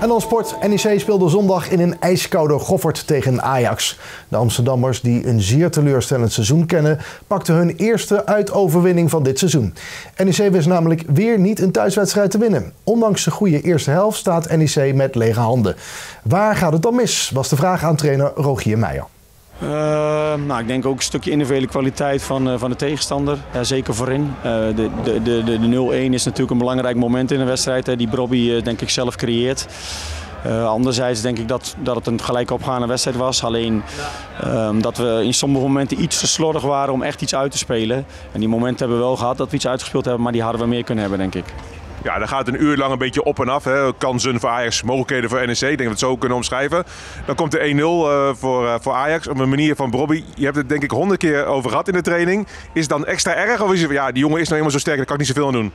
En dan sport. NEC speelde zondag in een ijskoude Goffert tegen Ajax. De Amsterdammers, die een zeer teleurstellend seizoen kennen, pakten hun eerste uitoverwinning van dit seizoen. NEC wist namelijk weer niet een thuiswedstrijd te winnen. Ondanks de goede eerste helft staat NEC met lege handen. Waar gaat het dan mis? Was de vraag aan trainer Rogier Meijer. Uh, nou, ik denk ook een stukje individuele kwaliteit van, uh, van de tegenstander. Ja, zeker voorin. Uh, de de, de, de 0-1 is natuurlijk een belangrijk moment in een wedstrijd. Hè, die Brobby denk ik zelf creëert. anderzijds denk ik dat, dat het een gelijk opgaande wedstrijd was. Alleen ehm, dat we in sommige momenten iets te waren om echt iets uit te spelen. En die momenten hebben we wel gehad dat we iets uitgespeeld hebben, maar die hadden we meer kunnen hebben denk ik. Ja, dan gaat het een uur lang een beetje op en af. Hè. Kansen voor Ajax, mogelijkheden voor NEC. Ik denk dat we het zo kunnen omschrijven. Dan komt de 1-0 uh, voor, uh, voor Ajax op een manier van Bobby. Je hebt het denk ik honderd keer over gehad in de training. Is het dan extra erg of is het, ja, die jongen is nou helemaal zo sterk, daar kan ik niet zoveel aan doen?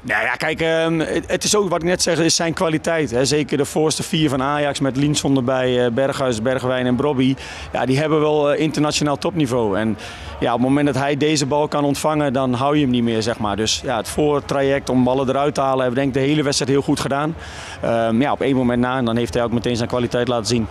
Nou ja, kijk, um, het is ook wat ik net zeg, is zijn kwaliteit. Zeker de voorste vier van Ajax met Linson erbij, uh, Berghuis, Bergwijn en Brobby. Ja, die hebben wel uh, internationaal topniveau. En ja, op het moment dat hij deze bal kan ontvangen, dan hou je hem niet meer, zeg maar. Dus ja, het voortraject om ballen eruit te halen, hebben denk ik de hele wedstrijd heel goed gedaan. Um, ja, op één moment na en dan heeft hij ook meteen zijn kwaliteit laten zien.